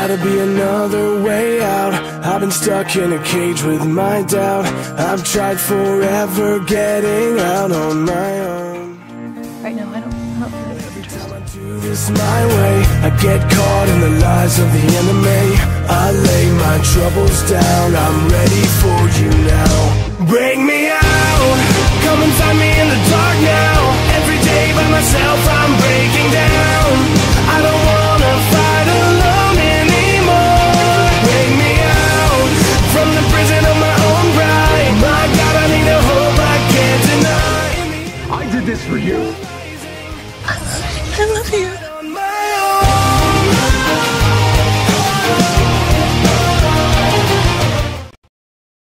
gotta be another way out. I've been stuck in a cage with my doubt. I've tried forever getting out on my own. Right now, I don't, I don't feel Every time I do this my way, I get caught in the lies of the enemy. I lay my troubles down, I'm for you. I love you. I love you.